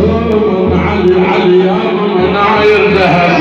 علي علي يوم من عاير ذهب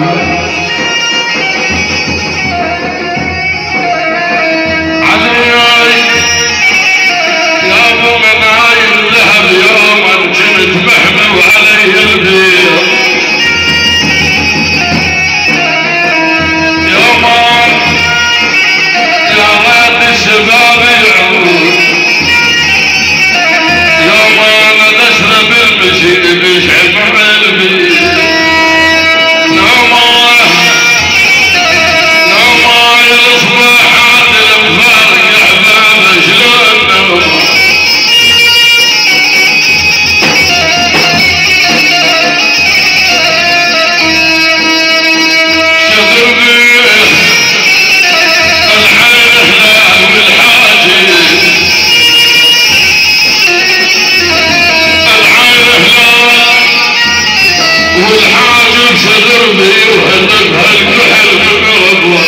صدر بي وهلب هالكحل بمرضوه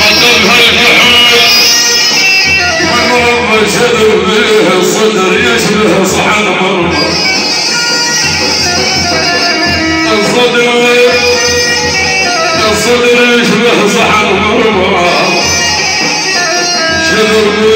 حطب هالكحل مرمى صدر بيه الصدر يشبه صحن مرمى الصدر الصدر يشبه صحن مرمى شذر بي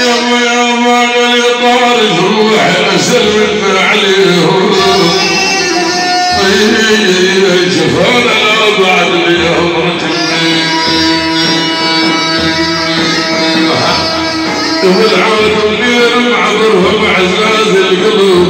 بطال عليهم ولا طارش روح سلمنا عليهم جفانا لا بعد اليوم رجل والعود الليل معبرهم عزاز القلوب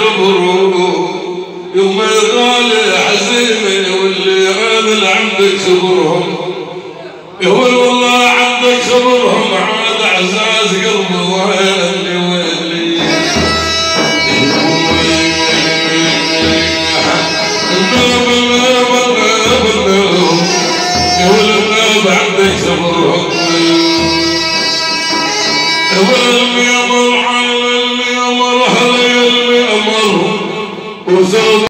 خبرهم يما يغالي حزينة واللي عامل عندك خبرهم يقول والله عندك خبرهم عاد أعزاز قلبي ويلي ويلي الناب الناب الناب يقول الناب عندك خبرهم